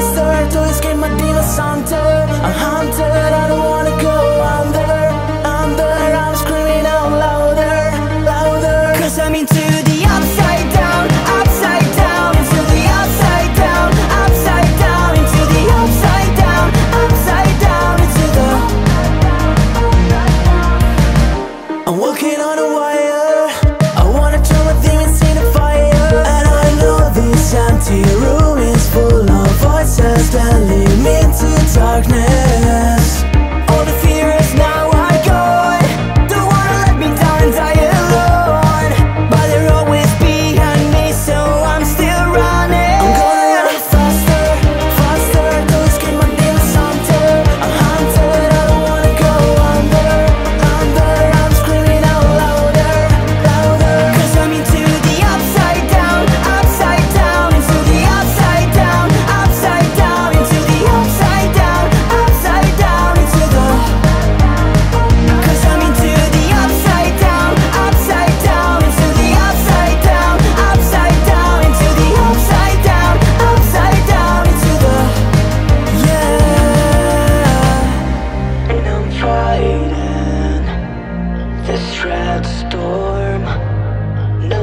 so remains zu darkness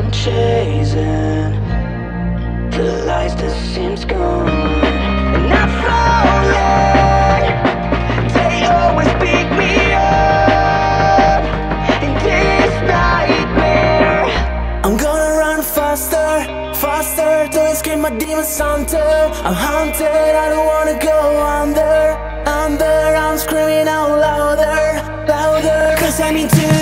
I'm chasing the lies that seems gone, and I'm falling. They always pick me up in this nightmare. I'm gonna run faster, faster to escape my demons hunter. I'm haunted, I don't wanna go under, under. I'm screaming out louder, louder, cause I need to.